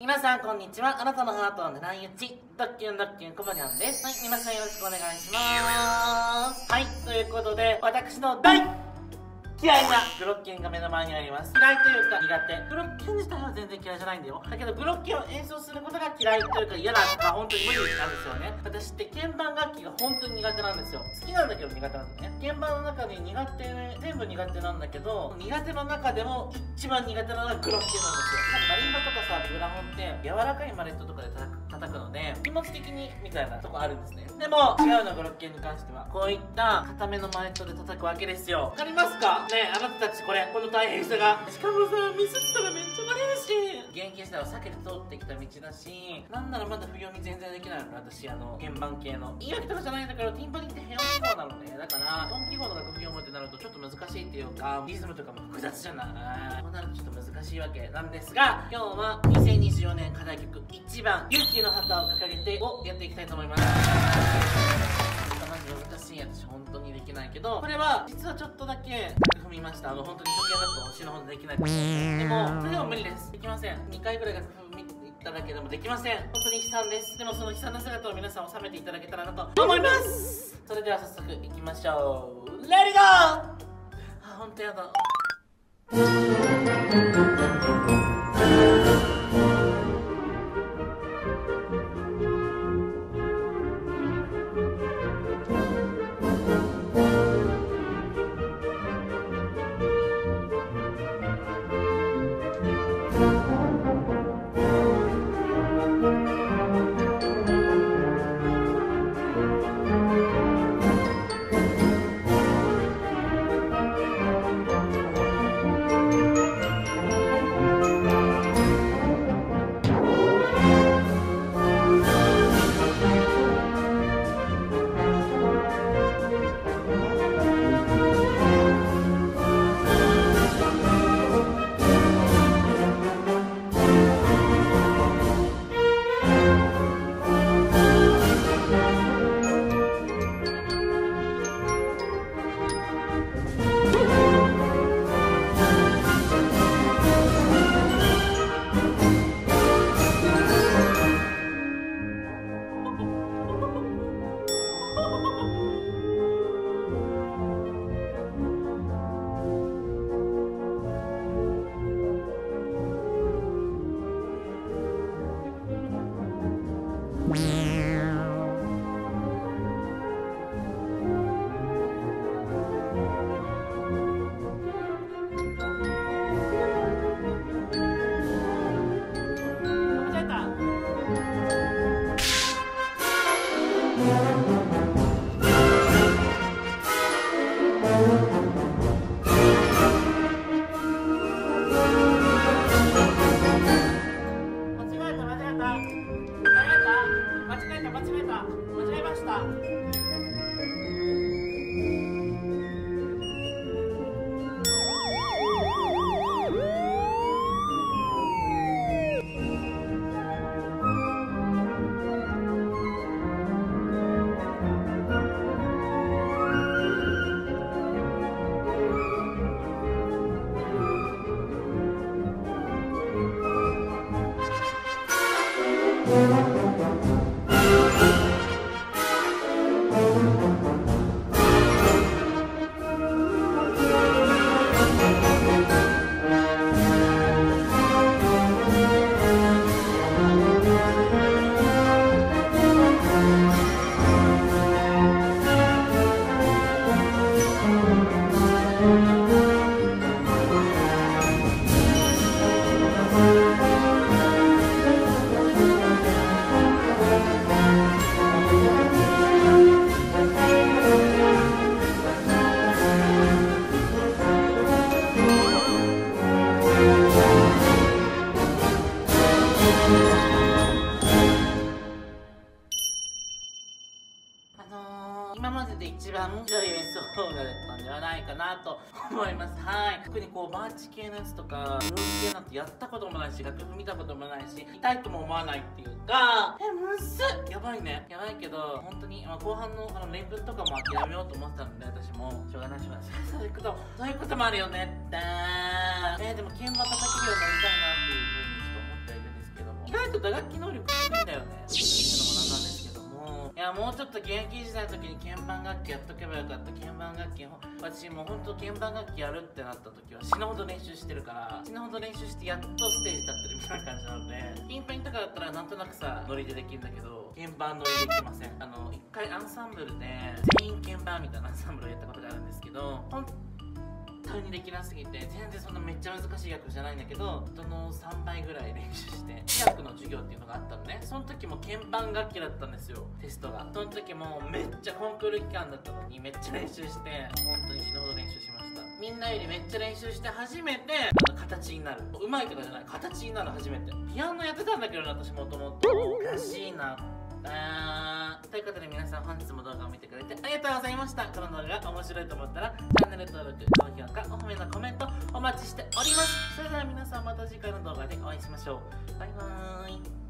皆さんこんにちは。あなたのハートを狙い撃ちドッキュンドッキュン。コバニャンです。はい皆さんよろしくお願いします。はいということで私の大嫌いなグロッケンが目の前にあります。嫌いというか苦手。グロッケン自体は全然嫌いじゃないんだよ。だけどグロッケンを演奏することが嫌いというか嫌だとか本当に無理なんですよね。私って鍵盤楽器が本当に苦手なんですよ。好きなんだけど苦手なんだよね。鍵盤の中に苦手全部苦手なんだけど苦手の中でも一番苦手なのがグロッケンなんですよ。マリンバとかさビブラフォンって柔らかいマレットとかで叩く叩くので気持ち的にみたいなとこあるんですね。でも違うのグロッケンに関しては。こういった固めのマレットで叩くわけですよ。わかりますか？ねあなたたちこれこの大変さがしかもさミスったらめっちゃバレるし。現役時代は避けて通ってきた道だし。なんならまだ不読み全然できないの私あの鍵盤系の。言い訳とかじゃないんだけどティンパニって平和記号なのね。だからドンキホーの楽譜読むってなるとちょっと難しいっていうかリズムとかも複雑じゃない。そうなるとちょっと難しいわけなんですが今日は2024年課題曲1番「勇気の旗を掲げて」をやっていきたいと思います。しい私本当にできないけどこれは実はちょっとだけ踏みました。あの本当に初見だと死ぬほどできないでもそれでも無理です。できません。2回ぐらいが踏みただけでもできません。本当に悲惨です。でもその悲惨な姿を皆さん収めていただけたらなと思います。それでは早速いきましょう。レディゴーあ本当やだ間違えました。で一番ひどい演奏動画だったんではないかなと思います。はい。特にこう、バーチ系のやつとか、ブロー系なんてやったこともないし、楽譜見たこともないし、痛いとも思わないっていうか、え、むずっやばいね。やばいけど、本当に、まあ、後半のあの、例文とかも諦めようと思ってたので、私も、しょうがないしょうがない。そういうこと、そういうこともあるよねって。えー、でも鍵盤叩けるようになりたいなっていうふうにちょっと思っているんですけども。意外と打楽器能力低いんだよねそういうのもなんなんですけどやもうちょっと現役時代の時に鍵盤楽器やっとけばよかった。鍵盤楽器私もうほんと鍵盤楽器やるってなった時は死ぬほど練習してるから死ぬほど練習してやっとステージ立ってるみたいな感じなのでピンポインとかだったらなんとなくさノリでできるんだけど鍵盤ノリできません。あの一回アンサンブルで全員鍵盤みたいなアンサンブルをやったことがあるんですけど本当にできなすぎて全然そんなめっちゃ難しい役じゃないんだけど人の3倍ぐらい練習して 医薬の授業っていうのがあったのね。その時も鍵盤楽器だったんですよ。テストが。その時もめっちゃコンクール期間だったのにめっちゃ練習して本当に死ぬほど練習しました。みんなよりめっちゃ練習して初めて形になる。うまいとかじゃない。形になる初めて。ピアノやってたんだけどね私もともと。おかしいな。あーということで皆さん本日も動画を見てくれてありがとうございました。この動画が面白いと思ったらチャンネル登録高評価お褒めのコメントお待ちしております。それでは皆さんまた次回の動画でお会いしましょう。バイバーイ。